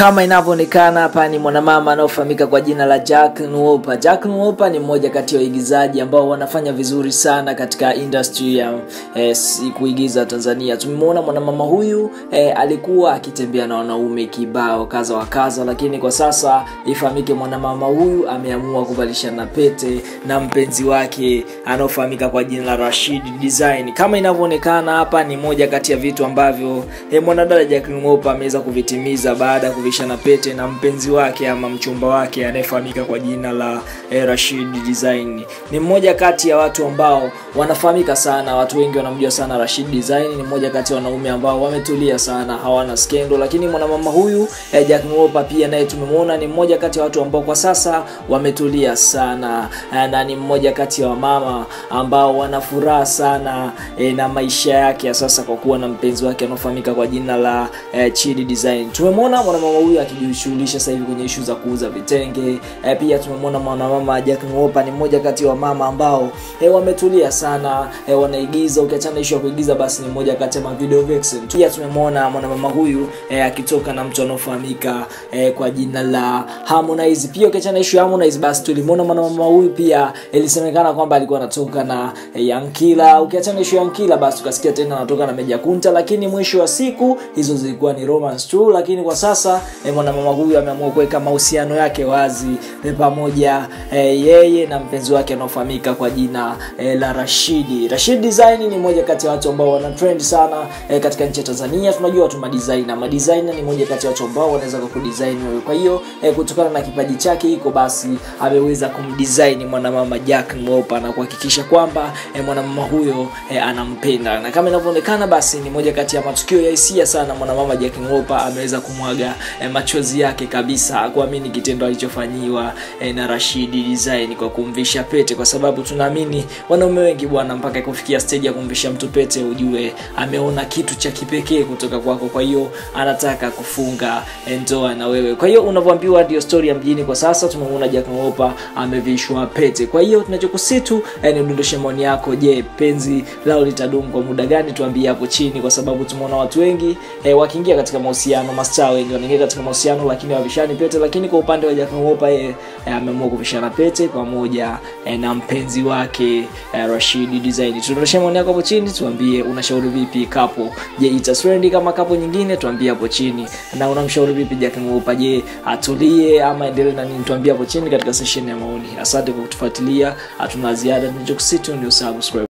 Kama inavyoonekana hapa ni mwanamama anaofahamika kwa jina la Jack Nuopa. Jack Nuopa ni mmoja kati ya waigizaji ambao wanafanya vizuri sana katika industry ya eh, kuigiza Tanzania. Tumemwona mwanamama huyu eh, alikuwa akitembea na wanaume kibao kaza wa kaza, lakini kwa sasa ifahamike mwanamama huyu ameamua kuvalishana pete na mpenzi wake anaofahamika kwa jina la Rashid Design. Kama inavyoonekana hapa ni moja kati ya vitu ambavyo eh, mwanadada Jack Nuopa ameweza kuvitimiza baada ya kuvishana pete na mpenzi wake ama mchumba wake anayefahamika kwa jina la eh, Rashid Design. Ni mmoja kati ya watu ambao wanafahamika sana, watu wengi wanamjua sana Rashid Design. Ni mmoja kati ya wanaume ambao wametulia sana, hawana skendo, lakini mwanamama huyu eh, Jack Mwopa pia naye tumemwona ni mmoja kati ya watu ambao kwa sasa wametulia sana eh, na ni mmoja kati ya wamama ambao wana furaha sana eh, na maisha yake ya sasa kwa kuwa na mpenzi wake anaofahamika kwa jina la eh, Chidi Design. Tumemwona mwanamama huyu akijishughulisha sasa hivi kwenye ishu za kuuza vitenge e, pia tumemwona mwanamama Jack Ngopa ni mmoja kati ya wamama ambao e, wametulia sana e, wanaigiza. Ukiachana ishu ya kuigiza, basi ni mmoja kati ya video vixen. Pia tumemwona mwanamama huyu e, akitoka na mtu anaofahamika e, kwa jina la Harmonize. Pia ukiachana ishu ya Harmonize, basi tulimwona mwanamama huyu pia ilisemekana kwamba alikuwa anatoka na e, Yankila. Ukiachana ishu ya Yankila, basi tukasikia tena anatoka na Meja Kunta, lakini mwisho wa siku hizo zilikuwa ni romance tu, lakini kwa sasa e, mwanamama huyu ameamua kuweka mahusiano yake wazi e, pamoja e, yeye na mpenzi wake anaofahamika kwa jina e, la Rashidi. Rashid Design ni moja kati ya watu ambao wana trend sana e, katika nchi ya Tanzania. Tunajua watu madesigner, madesigner ni moja kati ya watu ambao wanaweza kukudesign wewe. Kwa hiyo e, kutokana na kipaji chake hiko, basi ameweza kumdesign mwanamama Jack mopa na kuhakikisha kwamba e, mwanamama huyo e, anampenda, na kama inavyoonekana, basi ni moja kati ya matukio ya hisia sana. Mwanamama Jack mopa ameweza kumwaga e, machozi yake kabisa kuamini kitendo alichofanyiwa e, na Rashidi Design kwa kumvisha pete, kwa sababu tunaamini wanaume wengi bwana, mpaka kufikia stage ya kumvisha mtu pete, ujue ameona kitu cha kipekee kutoka kwako, kwa hiyo anataka kufunga ndoa na wewe. Kwa hiyo unavyoambiwa ndio story ya mjini kwa sasa, tumemwona Jack Mwopa amevishwa pete. Kwa hiyo tunachokusitu e, ni udondoshe maoni yako. Je, penzi lao litadumu kwa muda gani? Tuambie hapo chini, kwa sababu tumeona watu wengi e, wakiingia katika mahusiano, mastaa wengi wanaingia katika mahusiano lakini wavishani pete. Lakini kwa upande wa Jack Nwopa yeye e, ameamua kuvishana pete pamoja e, na mpenzi wake e, Rashid Design. Tudondoshe maoni yako hapo chini, tuambie unashauri vipi kapo. Je, ita trend kama kapo nyingine? Tuambie hapo chini, na unamshauri vipi Jack Nwopa? Je, atulie ama endelee na nini? Tuambie hapo chini katika session ya maoni. Asante kwa kutufuatilia, hatuna ziada, tunachokusitu ndio subscribe.